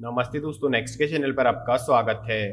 नमस्ते दोस्तों नेक्स्ट के चैनल पर आपका स्वागत है।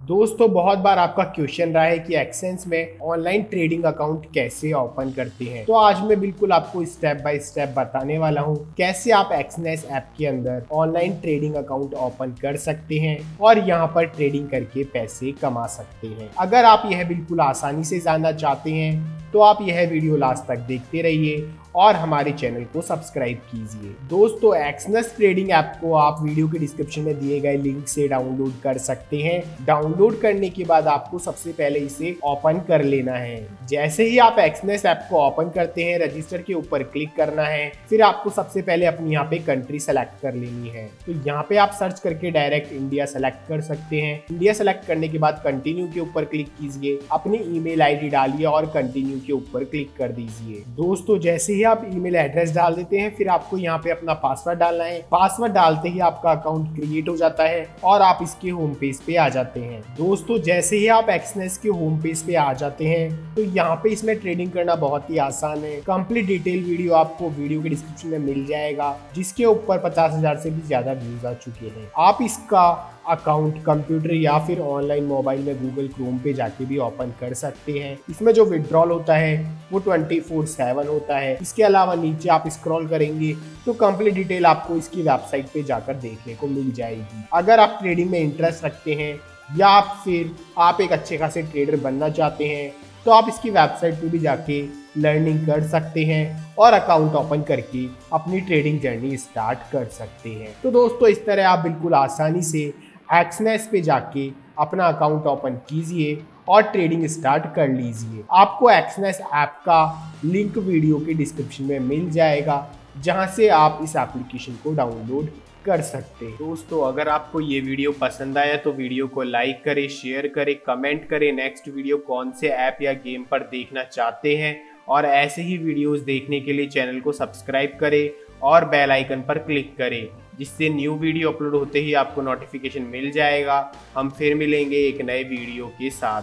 दोस्तों, बहुत बार आपका क्वेश्चन रहा है कि एक्सेंस में ऑनलाइन ट्रेडिंग अकाउंट कैसे ओपन करते हैं। तो आज मैं बिल्कुल आपको स्टेप बाय स्टेप बताने वाला हूँ, कैसे आप एक्सनेस ऐप के अंदर ऑनलाइन ट्रेडिंग अकाउंट ओपन कर सकते हैं और यहाँ पर ट्रेडिंग करके पैसे कमा सकते हैं। अगर आप यह बिल्कुल आसानी से जानना चाहते हैं तो आप यह वीडियो लास्ट तक देखते रहिए और हमारे चैनल को सब्सक्राइब कीजिए। दोस्तों एक्सनस ट्रेडिंग ऐप को आप वीडियो के डिस्क्रिप्शन में दिए गए लिंक से डाउनलोड कर सकते हैं। डाउनलोड करने के बाद आपको सबसे पहले इसे ओपन कर लेना है। जैसे ही आप एक्सनेस ऐप को ओपन करते हैं रजिस्टर के ऊपर क्लिक करना है, फिर आपको सबसे पहले अपनी यहाँ पे कंट्री सेलेक्ट कर लेनी है। तो यहाँ पे आप सर्च करके डायरेक्ट इंडिया सेलेक्ट कर सकते हैं। इंडिया सेलेक्ट करने के बाद कंटिन्यू के ऊपर क्लिक कीजिए। अपनी ईमेल आईडी डालिए और कंटिन्यू के ऊपर क्लिक कर दीजिए। दोस्तों, जैसे ही आप ईमेल एड्रेस डाल देते हैं, फिर आपको यहाँ पे अपना पासवर्ड डालना है। पासवर्ड डालते ही आपका अकाउंट क्रिएट हो जाता है और आप इसके होम पेज पे आ जाते हैं। दोस्तों, जैसे ही आप एक्सनेस के होम पेज पे आ जाते हैं तो यहाँ पे इसमें ट्रेडिंग करना बहुत ही आसान है। कंप्लीट डिटेल वीडियो आपको वीडियो के डिस्क्रिप्शन में मिल जाएगा, जिसके ऊपर पचास से भी ज़्यादा व्यूज़ आ चुके हैं। आप इसका अकाउंट, कंप्यूटर या फिर ऑनलाइन मोबाइल में गूगल क्रोम पे जाके भी ओपन कर सकते हैं। इसमें जो विड्रॉल होता है, वो ट्वेंटी फोर सेवन होता है। इसके अलावा नीचे आप स्क्रॉल करेंगे तो कंप्लीट डिटेल आपको इसकी वेबसाइट पे जाकर देखने को मिल जाएगी। अगर आप ट्रेडिंग में इंटरेस्ट रखते हैं, या फिर आप एक अच्छे खासे ट्रेडर बनना चाहते हैं तो आप इसकी वेबसाइट पे भी जाके लर्निंग कर सकते हैं और अकाउंट ओपन करके अपनी ट्रेडिंग जर्नी स्टार्ट कर सकते हैं। तो दोस्तों, इस तरह आप बिल्कुल आसानी से एक्सनेस पे जाके अपना अकाउंट ओपन कीजिए और ट्रेडिंग स्टार्ट कर लीजिए। आपको एक्सनेस ऐप का लिंक वीडियो के डिस्क्रिप्शन में मिल जाएगा, जहाँ से आप इस एप्लीकेशन को डाउनलोड कर सकते हैं। दोस्तों, अगर आपको ये वीडियो पसंद आया तो वीडियो को लाइक करें शेयर करें कमेंट करें। नेक्स्ट वीडियो कौन से ऐप या गेम पर देखना चाहते हैं? और ऐसे ही वीडियोस देखने के लिए चैनल को सब्सक्राइब करें और बेल आइकन पर क्लिक करें। जिससे न्यू वीडियो अपलोड होते ही आपको नोटिफिकेशन मिल जाएगा। हम फिर मिलेंगे एक नए वीडियो के साथ।